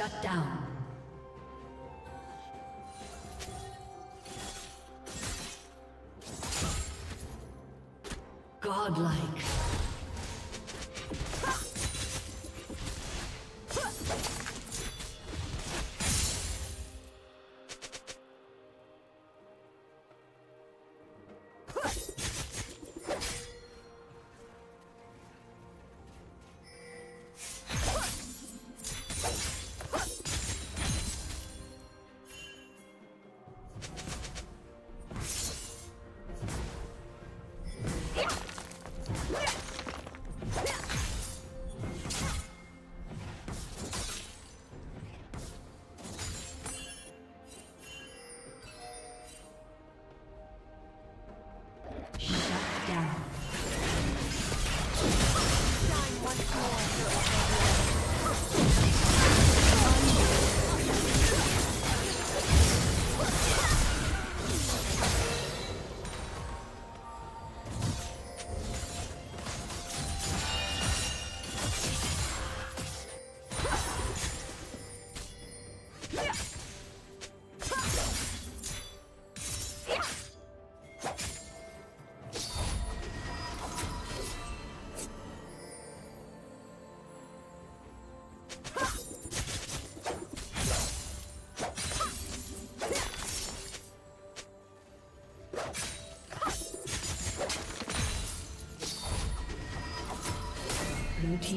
Shut down.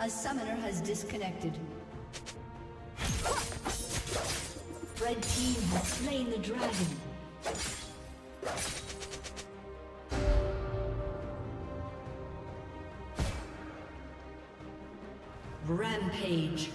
A summoner has disconnected. Red team has slain the dragon. Rampage.